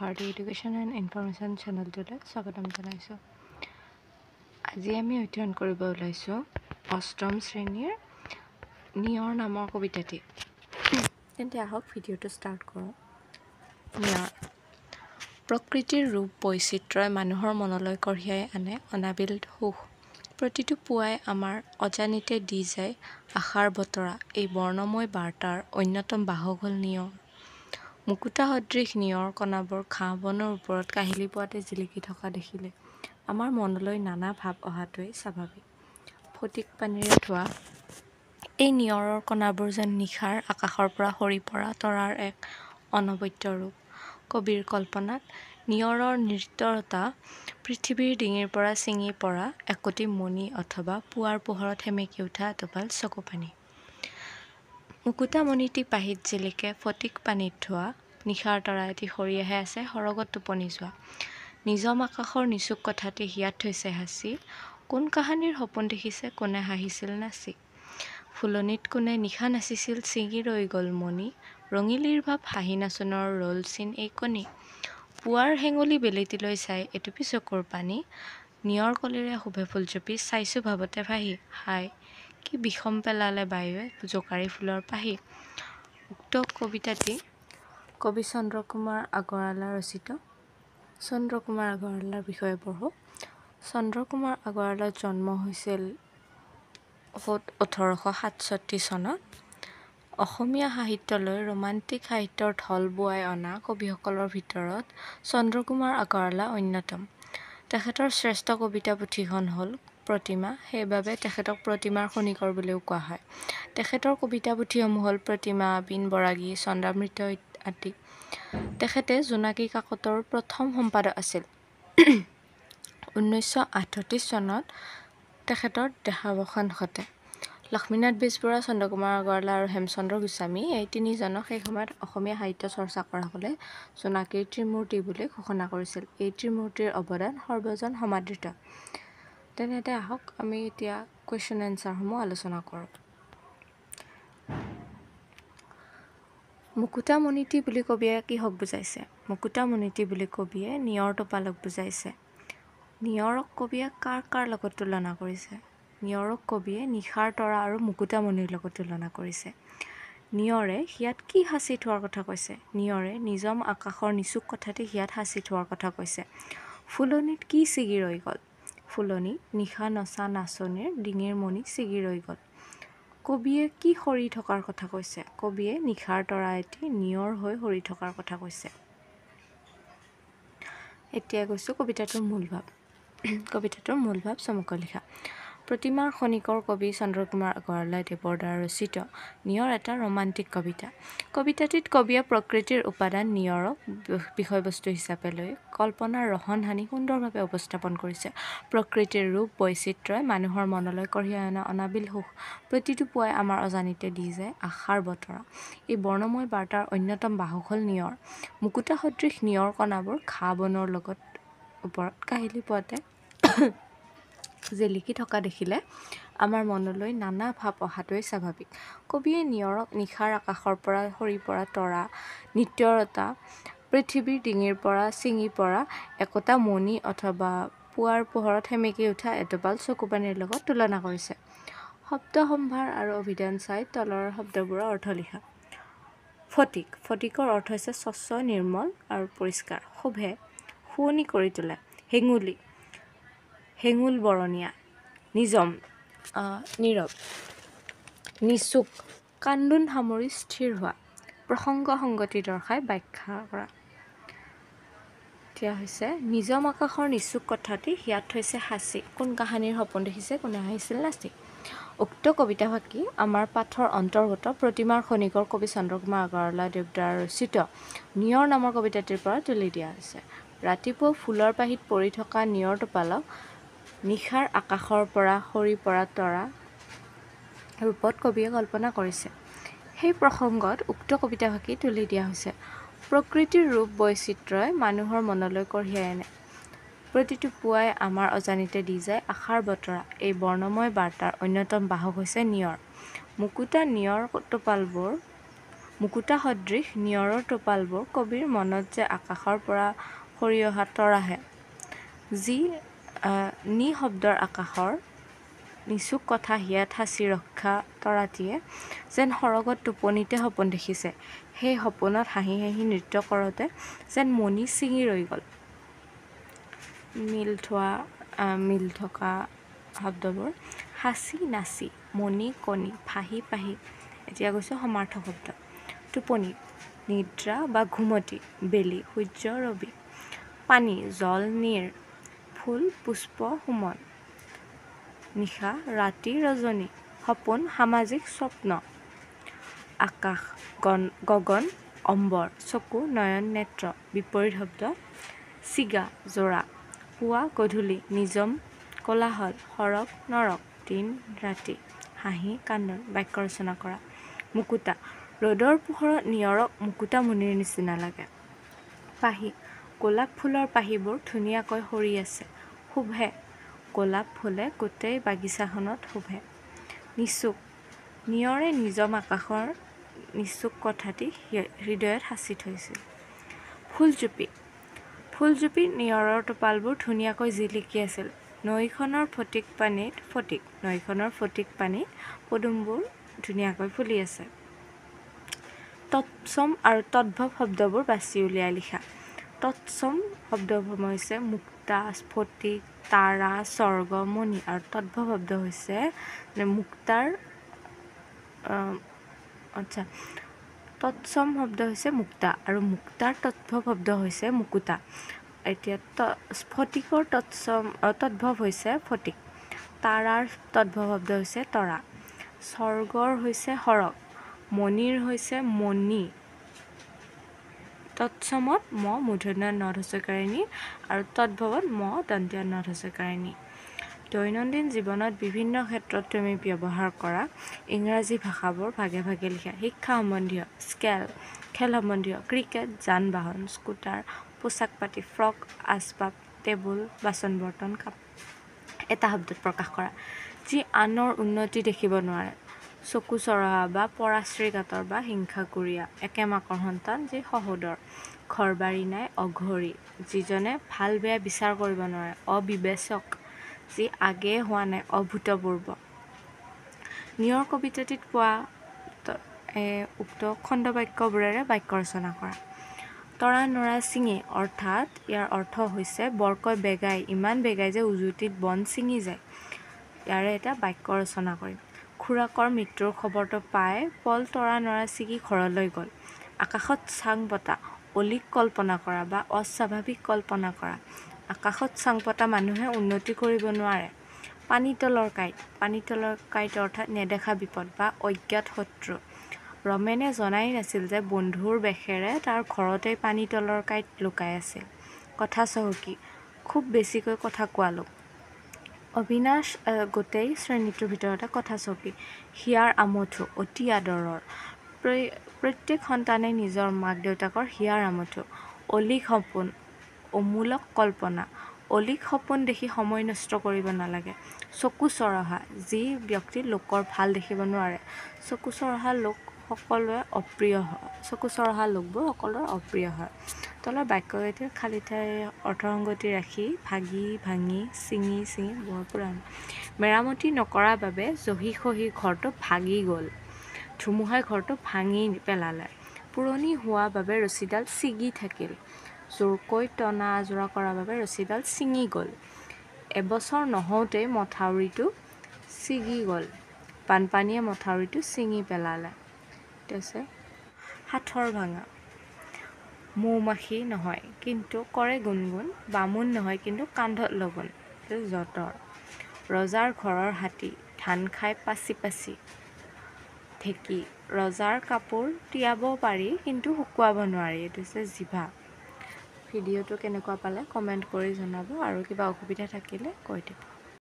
Bharati education and information চেনেলটোলৈ স্বাগতম জনাইছোঁ। আজি আমি অধ্যয়ন কৰিব ওলাইছোঁ অষ্টম শ্ৰেণীৰ নিয়ৰ নামৰ কবিতাটি। তেন্তে আহক ভিডিঅ'টো ষ্টাৰ্ট কৰোঁ। নিয়ৰ। প্ৰকৃতিৰ ৰূপ বৈচিত্ৰই মানুহৰ মনলৈ কঢ়িয়াই আনে অনাবিল সুখ। প্ৰতিটো পুৱাই আমাৰ অজানিতে দি যায় আশাৰ বতৰা। এই বৰ্ণময় বাৰ্তাৰ অন্যতম বাহক হ'ল নিয়ৰ। মুকুতা সদৃশ নিয়ৰ কণাবোৰ ঘাঁহ বনৰ ওপৰত কাহিলী পোৱাতে জিলিকি থকা দেখিলে। আমাৰ মনলৈ নানা ভাৱ অহাটোৱেই স্বাভাৱিক। ফটিক পানীৰে ধোৱা এই নিয়ৰৰ কণাবোৰ যেন নিশাৰ আকাশৰ পৰা সৰি পৰা তৰাৰ এক অনবদ্য ৰূপ। কবিৰ কল্পনাত নিয়ৰৰ নিৰ্তৰতা পৃথিৱীৰ ডিঙিৰ পৰা ছিঙি পৰা একোটি মণি অথবা পুৱাৰ পোহৰত সেমেকি উঠা এটোপাল চকুপানী মুকুতা মণিটি পাহিত জিলিকে ফটিক পানীত ধোৱা নিশাৰ তৰা এটি সৰি আহে আছে সৰগত টোপনি যোৱা। নিজম আকাশৰ নিচুক কথাটি হিয়াত থৈছে সাঁচি কোন কাহানিৰ সপোন দেখিছে কোনে হাঁহিছিল নাচি? ফুলনিত কোনে নিশা নাচিছিল ছিঙি ৰৈ গ'ল মণি ৰঙিলীৰ ভাৱ হাঁহি নাচোনৰ ৰ'ল চিন এই কণী। পুৱাৰ হেঙুলি বেলিটিলৈ চাই এটুপি চকুৰ পানী নিয়ৰ কলিৰে শুভে ফুলজুপি চাইছোঁ ভাৱতে ভাহি হাই কি বিষম পেলালে বায়ুৱে জোকাৰি ফুলৰ পাহি? উক্ত কবিতাটি কবি চন্দ্ৰকুমাৰ আগৰৱালা ৰচিত। চন্দ্ৰকুমাৰ আগৰৱালাৰ বিষয়ে পঢ়োঁ। চন্দ্ৰকুমাৰ আগৰৱালাৰ জন্ম হৈছিল ওঠৰশ সাতষষ্ঠি চনত। অসমীয়া সাহিত্যলৈ ৰোমান্টিক সাহিত্যৰ ঢল বোৱাই অনা কবিসকলৰ ভিতৰত চন্দ্ৰকুমাৰ আগৰৱালা অন্যতম। তেখেতৰ শ্ৰেষ্ঠ কবিতা পুথিখন হ'ল প্ৰতিমা সেইবাবে তেখেতক প্ৰতিমাৰ খনিকৰ বুলিও কোৱা হয়। তেখেতৰ কবিতা পুথিসমূহ হ'ল প্ৰতিমা বীণ বৰাগী চন্দ্ৰামৃত আদি। তেখেতে জোনাকী কাকতৰ প্ৰথম সম্পাদক আছিল। ঊনৈছশ আঠত্ৰিছ চনত তেখেতৰ দেহাৱসান ঘটে। লক্ষ্মীনাথ বেজবৰুৱা চন্দ্ৰকুমাৰ আগৰৱালা আৰু হেমচন্দ্ৰ গোস্বামী এই তিনিজনক সেই সময়ত অসমীয়া সাহিত্য চৰ্চা কৰাসকলে জোনাকীৰ ত্ৰিমূৰ্তি বুলি ঘোষণা কৰিছিল। এই ত্ৰিমূৰ্তিৰ অৱদান সৰ্বজন সমাদৃত। তেনেতে আহক আমি এতিয়া কুৱেশ্যন এনচাৰসমূহ আলোচনা কৰোঁ মুকুতামণিটি বুলি কবিয়ে কিহক বুজাইছে? মুকুতামণিটি বুলি কবিয়ে নিয়ৰ টোপালক বুজাইছে। নিয়ৰক কবিয়ে কাৰ কাৰ লগত তুলনা কৰিছে? নিয়ৰক কবিয়ে নিশাৰ তৰা আৰু মুকুতামণিৰ লগত তুলনা কৰিছে। নিয়ৰে হিয়াত কি সাঁচি থোৱাৰ কথা কৈছে? নিয়ৰে নিজম আকাশৰ নিচুক কথাটি হিয়াত সাঁচি থোৱাৰ কথা কৈছে। ফুলনিত কি ছিগি ৰৈ গ'ল? ফুলনি নিশা নচা নাচনীৰ ডিঙিৰ মণি ছিগি ৰৈ গ'ল। কবিয়ে কি সৰি থকাৰ কথা কৈছে? কবিয়ে নিশাৰ তৰা এটি নিয়ৰ হৈ সৰি থকাৰ কথা কৈছে। এতিয়া গৈছোঁ কবিতাটোৰ মূল ভাৱ কবিতাটোৰ মূল ভাৱ চমুকৈ লিখা। প্ৰতিমাৰ খনিকৰ কবি চন্দ্ৰকুমাৰ আগৰৱালা দেৱৰ দ্বাৰা ৰচিত নিয়ৰ এটা ৰোমান্টিক কবিতা। কবিতাটিত কবিয়ে প্ৰকৃতিৰ উপাদান নিয়ৰক বিষয়বস্তু হিচাপে লৈ কল্পনাৰ ৰহন সানি সুন্দৰভাৱে উপস্থাপন কৰিছে। প্ৰকৃতিৰ ৰূপ বৈচিত্ৰই মানুহৰ মনলৈ কঢ়িয়াই অনা অনাবিল সুখ। প্ৰতিটো পুৱাই আমাৰ অজানিতে দি যায় আশাৰ বতৰা। এই বৰ্ণময় বাৰ্তাৰ অন্যতম বাহক হ'ল নিয়ৰ। মুকুতা সদৃশ নিয়ৰ কণাবোৰ ঘাঁহ বনৰ লগত ওপৰত কাহিলী পোৱাতে জিলিকি থকা দেখিলে আমাৰ মনলৈ নানা ভাৱ অহাটোৱেই স্বাভাৱিক। কবিয়ে নিয়ৰক নিশাৰ আকাশৰ পৰা সৰি পৰা তৰা নিত্যৰতা পৃথিৱীৰ ডিঙিৰ পৰা ছিঙি পৰা একোটা মণি অথবা পুৱাৰ পোহৰত সেমেকি উঠা এটোপাল চকুপানীৰ লগত তুলনা কৰিছে। শব্দ সম্ভাৰ আৰু অভিধান চাই তলৰ শব্দবোৰৰ অৰ্থ লিখা ফটিক ফটিকৰ অৰ্থ হৈছে স্বচ্ছ নিৰ্মল আৰু পৰিষ্কাৰ। শোভে শুৱনি কৰি তোলে। হেঙুলি হেঙুল বৰণীয়া নিজম। নীৰৱ। নিচুক কান্দোন সামৰি স্থিৰ হোৱা প্ৰসংগ সংগতি দৰ্শাই ব্যাখ্যা কৰা। এতিয়া হৈছে নিজম আকাশৰ নিচুক কথাটি হিয়াত থৈছে সাঁচি। কোন কাহানিৰ সপোন দেখিছে কোনে হাঁহিছিল নাচি? উক্ত কবিতাফাকি আমাৰ পাঠৰ অন্তৰ্গত প্ৰতিমাৰ খনিকৰ কবি চন্দ্ৰকুমাৰ আগৰৱালা দেৱ দ্বাৰা ৰচিত নিয়ৰ নামৰ কবিতাটিৰ পৰা তুলি দিয়া হৈছে। ৰাতিপুৱা ফুলৰ পাহিত পৰি থকা নিয়ৰ টোপালক নিশাৰ আকাশৰ পৰা সৰি পৰা তৰা ৰূপত কবিয়ে কল্পনা কৰিছে। সেই প্ৰসংগত উক্ত কবিতাফাকি তুলি দিয়া হৈছে। প্ৰকৃতিৰ ৰূপ বৈচিত্ৰই মানুহৰ মনলৈ কঢ়িয়াই আনে। প্ৰতিটো পুৱাই আমাৰ অজানিতে দি যায় আশাৰ বতৰা। এই বৰ্ণময় বাৰ্তাৰ অন্যতম বাহক হৈছে নিয়ৰ। মুকুতা নিয়ৰ টোপালবোৰ মুকুতা সদৃশ নিয়ৰৰ টোপালবোৰ কবিৰ মনত যে আকাশৰ পৰা সৰি অহা তৰাহে। যি নি শব্দৰ আকাশৰ নিচুক কথা হিয়াত সাঁচি ৰখা তৰাটিয়ে যেন সৰগত টোপনিতে সপোন দেখিছে। সেই সপোনত হাঁহি হাঁহি নৃত্য কৰোঁতে যেন মণি ছিঙি ৰৈ গ'ল। মিল থোৱা মিল থকা শব্দবোৰ সাঁচি নাচি মণি কণী ফাহি পাহি এতিয়া গৈছোঁ সমাৰ্থক শব্দ। টোপনি নিদ্ৰা বা ঘুমতি বেলি সূৰ্য ৰবি পানী জল নীৰ ফুল পুষ্প সুমন। নিশা ৰাতি ৰজনী সপোন সামাজিক স্বপ্ন। আকাশ গণ গগন অম্বৰ চকু নয়ন নেত্ৰ বিপৰীত শব্দ। চিগা যোৰা পুৱা গধূলি নিজম কোলাহল সৰগ নৰক দিন ৰাতি হাঁহি কান্দোন বাক্য ৰচনা কৰা। মুকুতা ৰ'দৰ পোহৰত নিয়ৰক মুকুতা মুনিৰ নিচিনা লাগে। পাহি গোলাপ ফুলৰ পাহিবোৰ ধুনীয়াকৈ সৰি আছে। শোভে। গোলাপ ফুলে গোটেই বাগিচাখনত শোভে। নিচুক। নিয়ৰে নিজম আকাশৰ নিচুক কথাটি হৃদয়ত সাঁচি থৈছিল। ফুলজুপি। ফুলজুপি নিয়ৰৰ টোপালবোৰ ধুনীয়াকৈ জিলিকি আছিল। নৈখনৰ ফটিক পানীত ফটিক। নৈখনৰ ফটিক পানীত পদুমবোৰ ধুনীয়াকৈ ফুলি আছে। তৎসম আৰু তদ্ভৱ শব্দবোৰ বাছি উলিয়াই লিখা। তৎসম শব্দসমূহ হৈছে মুক্তা স্ফটিক তাৰা স্বৰ্গ মণি আৰু তদ্ভৱ শব্দ হৈছে। মুক্তাৰ আচ্ছা তৎসম শব্দ হৈছে মুক্তা আৰু মুক্তাৰ তদ্ভৱ শব্দ হৈছে মুকুতা। এতিয়া স্ফটিকৰ তৎসম তদ্ভৱ হৈছে ফটিক। তাৰাৰ তদ্ভৱ শব্দ হৈছে তৰা। স্বৰ্গৰ হৈছে সৰগ। মণিৰ হৈছে মণি। তৎসমত ম মূৰ্ধন্য ন হস্যকাৰিণী আৰু তদ্ভৱত ম দন্তীয় ন হস্যকাৰিণী দৈনন্দিন জীৱনত বিভিন্ন ক্ষেত্ৰত তুমি ব্যৱহাৰ কৰা ইংৰাজী ভাষাবোৰ ভাগে ভাগে লিখা। শিক্ষা সম্বন্ধীয় স্কেল খেল সম্বন্ধীয় ক্ৰিকেট যান বাহন স্কুটাৰ পোচাক পাতি ফ্ৰক আচবাব টেবুল বাচন বৰ্তন কাপ এটা শব্দত প্ৰকাশ কৰা যি আনৰ উন্নতি দেখিব নোৱাৰে। চকু চৰহা বা পৰাশ্ৰীকাতৰ বা হিংসাকুৰীয়া একে মাকৰ সন্তান যি সহোদৰ ঘৰ বাৰী নাই অঘৰী যিজনে ভাল বেয়া বিচাৰ কৰিব নোৱাৰে অবিবেচক যি আগেয়ে হোৱা নাই অভূতপূৰ্ব। নিয়ৰ কবিতাটিত পোৱা উক্ত খণ্ডবাক্যবোৰেৰে বাক্য ৰচনা কৰা। তৰা নৰা ছিঙি অৰ্থাৎ ইয়াৰ অৰ্থ হৈছে বৰকৈ বেগাই ইমান বেগাই যে উজুটিত বন ছিঙি যায়। ইয়াৰে এটা বাক্য ৰচনা কৰিম। খুৰাকৰ মৃত্যুৰ খবৰটো পাই পল তৰা নৰা ছিঙি ঘৰলৈ গ'ল। আকাশত চাং পতা অলিক কল্পনা কৰা বা অস্বাভাৱিক কল্পনা কৰা। আকাশত চাং পতা মানুহে উন্নতি কৰিব নোৱাৰে। পানীতলৰ কাঁইট পানীতলৰ কাঁইট অৰ্থাৎ নেদেখা বিপদ বা অজ্ঞাত শত্ৰু। ৰমেনে জনাই নাছিল যে বন্ধুৰ বেশেৰে তাৰ ঘৰতেই পানীতলৰ কাঁইট লুকাই আছিল। কথা চহকী খুব বেছিকৈ কথা কোৱা লোক অবিনাশ গোটেই শ্ৰেণীটোৰ ভিতৰতে কথা চকী হিয়াৰ আমঠু অতি আদৰৰ। প্ৰত্যেক সন্তানে নিজৰ মাক দেউতাকৰ হিয়াৰ আমঠু। অলিক সপোন অমূলক কল্পনা। অলিক সপোন দেখি সময় নষ্ট কৰিব নালাগে। চকু চৰহা যি ব্যক্তি লোকৰ ভাল দেখিব নোৱাৰে। চকু চৰহা লোক সকলোৱে অপ্ৰিয় হয়। চকু চৰহা লোকবোৰ সকলোৰে অপ্ৰিয় হয়। তলৰ বাক্যকেইটিৰ খালী ঠাই অৰ্থসংগতি ৰাখি ভাগি ভাঙি ছিঙি ছিঙি বৰ পুৰাণ। মেৰামতি নকৰাৰ বাবে জহি খহি ঘৰটো ভাগি গ'ল। ধুমুহাই ঘৰটো ভাঙি পেলালে। পুৰণি হোৱা বাবে ৰছীডাল ছিগি থাকিল। জোৰকৈ টনা আজোৰা কৰাৰ বাবে ৰছীডাল ছিঙি গ'ল। এবছৰ নহওঁতেই মথাউৰিটো ছিগি গ'ল। বানপানীয়ে মথাউৰিটো ছিঙি পেলালে। আছে? সাঁথৰ ভাঙা। মৌমাখি নহয় কিন্তু কৰে গুণগুণ বামুণ নহয় কিন্তু কান্ধত লগুণ যঁতৰ। ৰজাৰ ঘৰৰ হাতী ধান খাই পাচি পাচি। ঢেঁকী ৰজাৰ কাপোৰ তিয়াব পাৰি কিন্তু শুকুৱাব নোৱাৰি এইটো হৈছে জিভা। ভিডিঅ'টো কেনেকুৱা পালে কমেণ্ট কৰি জনাব আৰু কিবা অসুবিধা থাকিলে কৈ দিব।